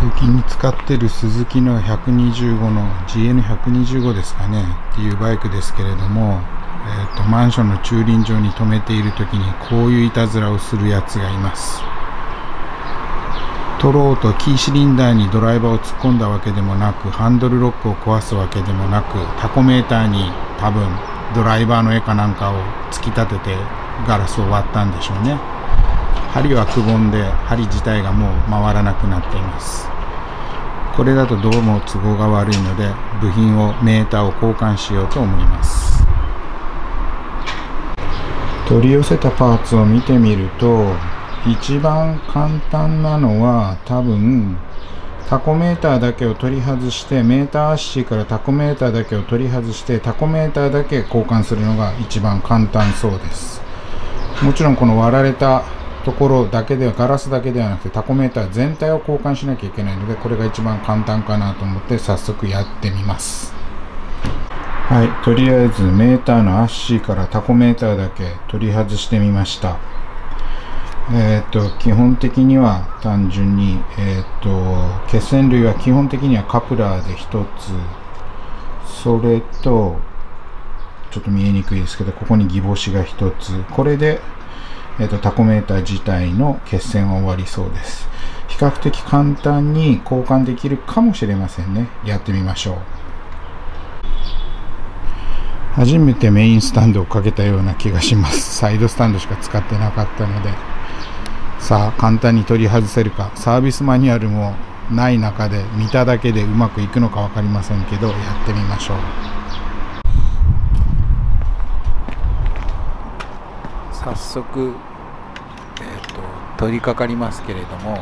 通勤に使ってる鈴木の125の GN125 ですかねっていうバイクですけれども、えーと、マンションの駐輪場に停めている時にこういういたずらをするやつがいます。取ろうとキーシリンダーにドライバーを突っ込んだわけでもなくハンドルロックを壊すわけでもなくタコメーターに多分ドライバーの絵かなんかを突き立ててガラスを割ったんでしょうね。針はくぼんで針自体がもう回らなくなっています。これだとどうも都合が悪いので部品をメーターを交換しようと思います。取り寄せたパーツを見てみると一番簡単なのは多分タコメーターだけを取り外してメーターアッシーからタコメーターだけを取り外してタコメーターだけ交換するのが一番簡単そうです。もちろんこの割られたところだけではガラスだけではなくてタコメーター全体を交換しなきゃいけないのでこれが一番簡単かなと思って早速やってみます。はい。とりあえずメーターのアッシーからタコメーターだけ取り外してみました。えっ、と基本的には単純に、えっ、と血栓類は基本的にはカプラーで1つ。それとちょっと見えにくいですけどここにギボシが1つ。これで、えっとタコメーター自体の血栓は終わりそうです。比較的簡単に交換できるかもしれませんね。やってみましょう。初めてメインスタンドをかけたような気がします。サイドスタンドしか使ってなかったので。さあ簡単に取り外せるか。サービスマニュアルもない中で見ただけでうまくいくのか分かりませんけどやってみましょう。早速、えーと、取り掛かりますけれども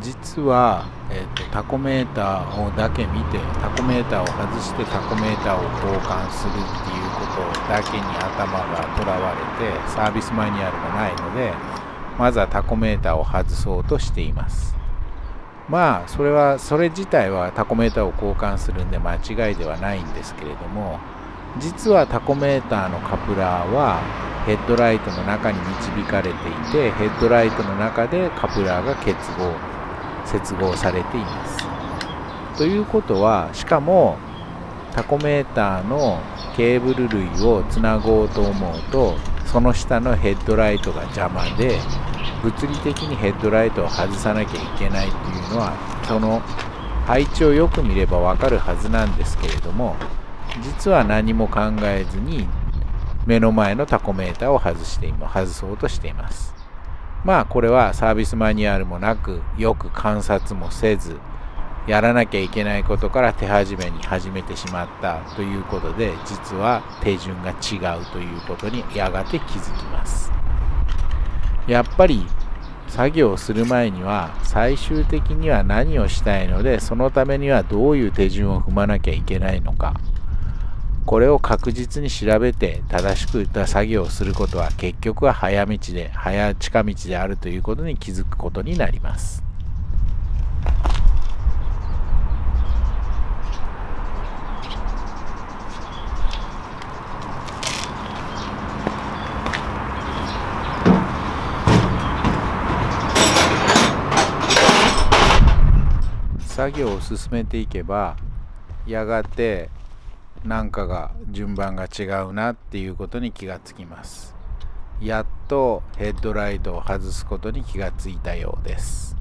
実は、えーと、タコメーターをだけ見てタコメーターを外してタコメーターを交換するっていうことだけに頭がとらわれてサービスマニュアルがないのでまずはタコメーターを外そうとしています。まあそれはそれ自体はタコメーターを交換するんで間違いではないんですけれども実はタコメーターのカプラーはヘッドライトの中に導かれていてヘッドライトの中でカプラーが結合接合されています。ということはしかもタコメーターのケーブル類をつなごうと思うとその下のヘッドライトが邪魔で物理的にヘッドライトを外さなきゃいけないっていうのはその配置をよく見ればわかるはずなんですけれども実は何も考えずに目の前のタコメーターを外して今外そうとしています。まあこれはサービスマニュアルもなくよく観察もせずやらなきゃいけないことから手始めに始めてしまったということで実は手順が違うということにやがて気づきます。やっぱり作業をする前には最終的には何をしたいのでそのためにはどういう手順を踏まなきゃいけないのかこれを確実に調べて正しくった作業をすることは結局は早道で早近道であるということに気づくことになります。作業を進めていけばやがてなんかが順番が違うなっていうことに気がつきます。やっとヘッドライトを外すことに気がついたようです。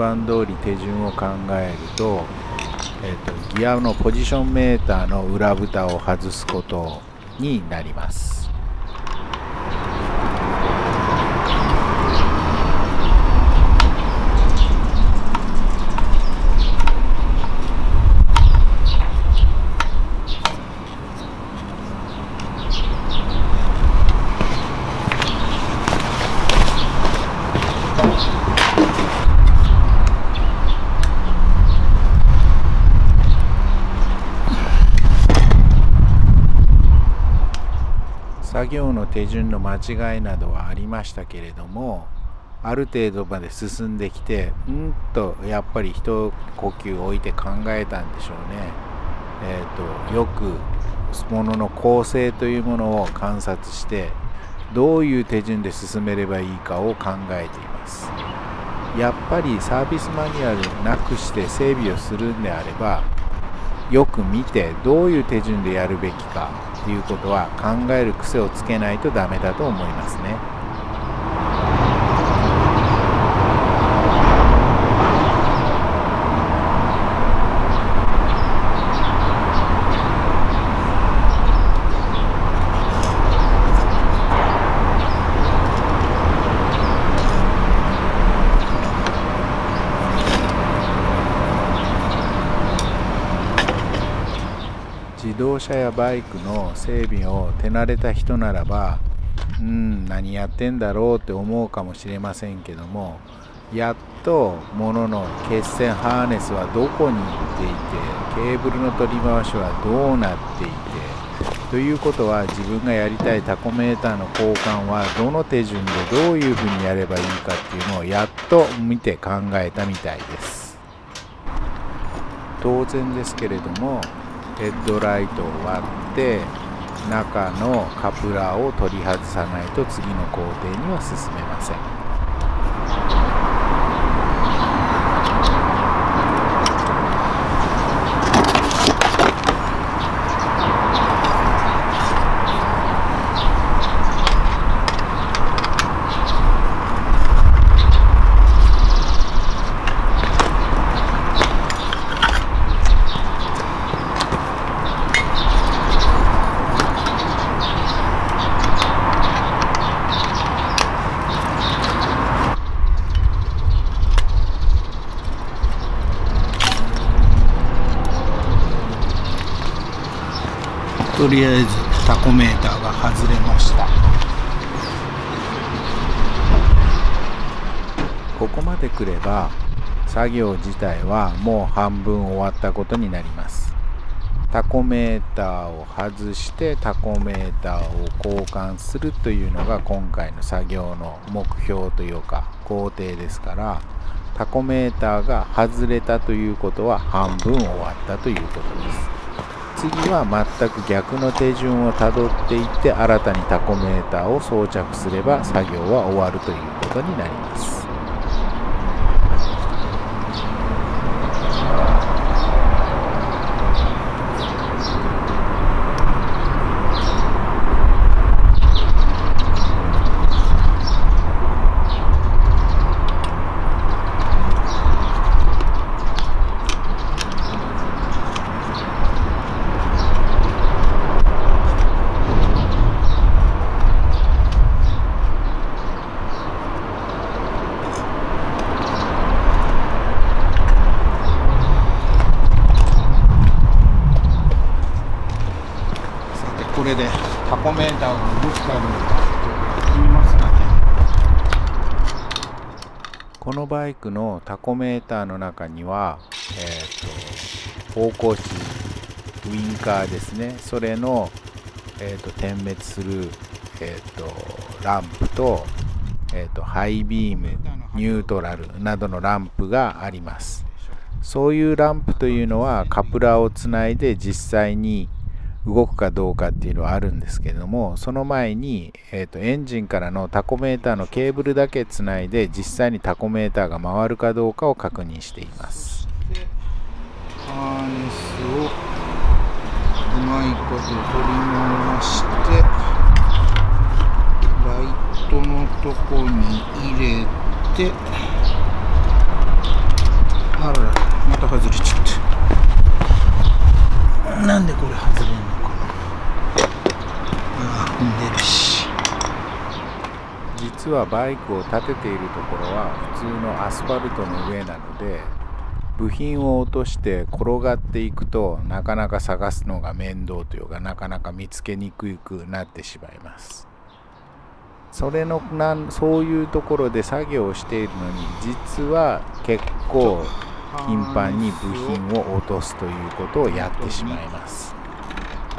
番通り手順を考えると,、えーと、ギアのポジションメーターの裏蓋を外すことになります。作業の手順の間違いなどはありましたけれどもある程度まで進んできてうんとやっぱり一呼吸置いて考えたんでしょうね。えーと、よくものの構成というものを観察してどういう手順で進めればいいかを考えていますやっぱりサービスマニュアルなくして整備をするんであればよく見てどういう手順でやるべきかいうことは考える癖をつけないとダメだと思いますね。動車やバイクの整備を手慣れた人ならばうん何やってんだろうって思うかもしれませんけどもやっと物の血栓ハーネスはどこに行っていてケーブルの取り回しはどうなっていてということは自分がやりたいタコメーターの交換はどの手順でどういうふうにやればいいかっていうのをやっと見て考えたみたいです。当然ですけれどもヘッドライトを割って中のカプラーを取り外さないと次の工程には進めません。とりあえずタコメーターが外れました。ここまで来れば作業自体はもう半分終わったことになります。タコメーターを外してタコメーターを交換するというのが今回の作業の目標というか工程ですからタコメーターが外れたということは半分終わったということです。次は全く逆の手順をたどっていって新たにタコメーターを装着すれば作業は終わるということになります。れでタコメーターが動くかどうか見ますかねこのバイクのタコメーターの中には、えーと、方向値ウインカーですね。それの、えーと、点滅する、えーと、ランプと,、えー、とハイビームニュートラルなどのランプがあります。そういうランプというのはカプラーをつないで実際に動くかどうかっていうのはあるんですけれどもその前に、えーと、エンジンからのタコメーターのケーブルだけつないで実際にタコメーターが回るかどうかを確認しています。ハーネスをうまいこと取り回してライトのとこに入れてあららまた外れちゃった。なんでこれ外れんのかなああ踏んでるし実はバイクを立てているところは普通のアスファルトの上なので部品を落として転がっていくとなかなか探すのが面倒というかなかなか見つけにくくなってしまいます。それのなんそういうところで作業をしているのに実は結構頻繁に部品を落とすということをやってしまいます。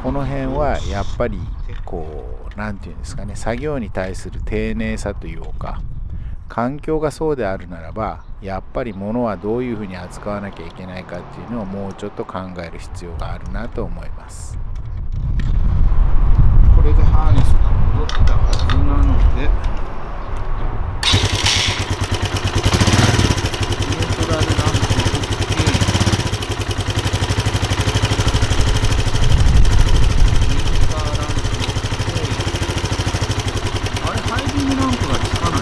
この辺はやっぱりこう何て言うんですかね作業に対する丁寧さというか環境がそうであるならばやっぱり物はどういうふうに扱わなきゃいけないかっていうのをもうちょっと考える必要があるなと思います。これでハーネスが戻ったはずなのでニュートラルランプ OK インカーランプ OK あれハイビームランプがつかない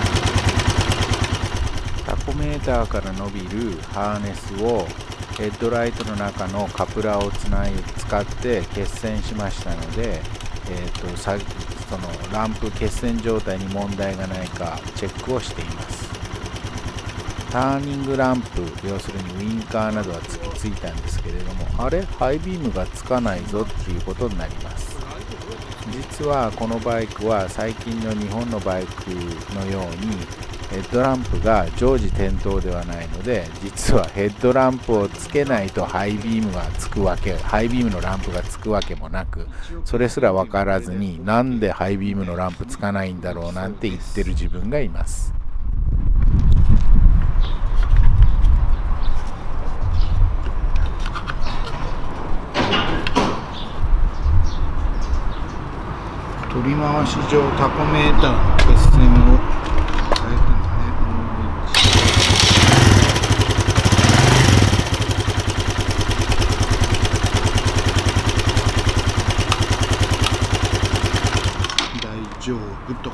ターから伸びるハーネスをヘッドライトの中のカプラーをつない使って決線しましたので、えー、とさそのランプ決線状態に問題がないかチェックをしています。ターニングランプ要するにウインカーなどはつきついたんですけれどもあれ？ハイビームがつかないぞっていうことになります。実はこのバイクは最近の日本のバイクのようにヘッドランプが常時点灯ではないので実はヘッドランプをつけないとハイビームがつくわけハイビームのランプがつくわけもなくそれすら分からずになんでハイビームのランプつかないんだろうなんて言ってる自分がいます。取り回し上タコメーターの決線を変えたんだねもう一大丈夫と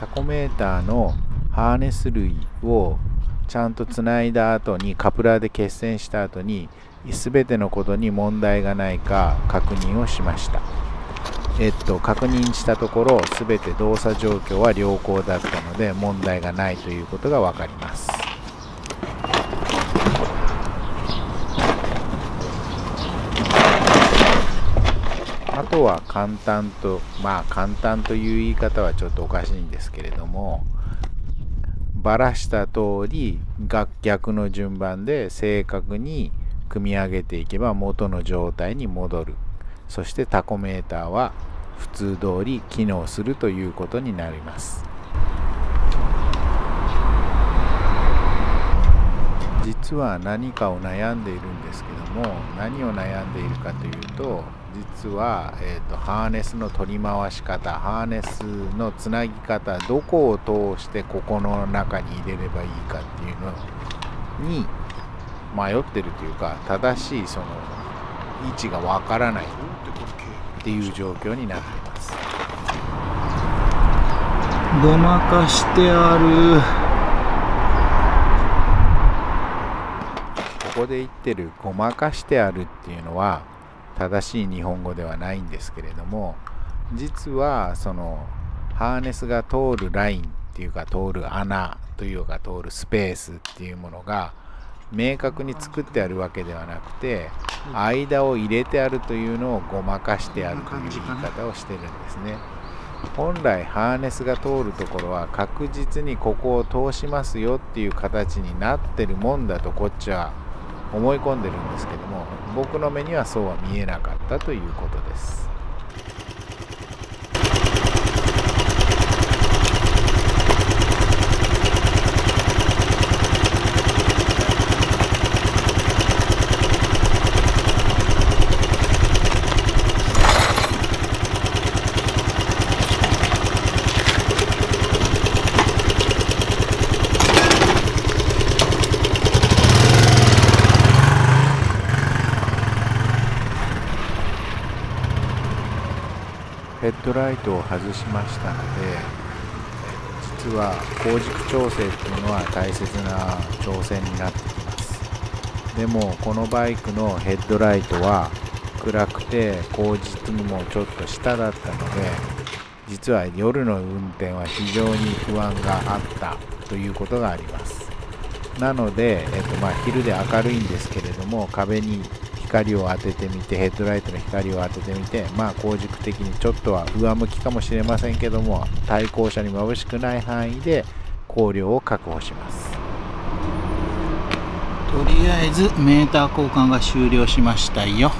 タコメーターのハーネス類をちゃんとつないだ後にカプラーで決線した後に全てのことに問題がないか確認をしました。えっと確認したところ全て動作状況は良好だったので問題がないということが分かります。あとは簡単とまあ簡単という言い方はちょっとおかしいんですけれどもばらした通り楽逆の順番で正確に組み上げていけば元の状態に戻る。そしてタコメーターは普通通り機能するということになります。実は何かを悩んでいるんですけども何を悩んでいるかというと実は、えーと、ハーネスの取り回し方ハーネスのつなぎ方どこを通してここの中に入れればいいかっていうのに迷ってるというか正しいその位置がわからないっていう状況になっています。ごまかしてある。ここで言ってるごまかしてあるっていうのは正しい日本語ではないんですけれども実はそのハーネスが通るラインっていうか通る穴というか通るスペースっていうものが明確に作ってあるわけではなくて間を入れてあるというのをごまかしてあるという言い方をしてるんですね。本来ハーネスが通るところは確実にここを通しますよっていう形になってるもんだとこっちは思い込んでるんですけども僕の目にはそうは見えなかったということですヘッドライトを外しましたので実は光軸調整っていうのは大切な調整になってきます。でもこのバイクのヘッドライトは暗くて光軸もちょっと下だったので実は夜の運転は非常に不安があったということがあります。なので、えっとまあ、昼で明るいんですけれども壁に光を当ててみてヘッドライトの光を当ててみてまあ光軸的にちょっとは上向きかもしれませんけども対向車に眩しくない範囲で光量を確保します。とりあえずメーター交換が終了しましたよ。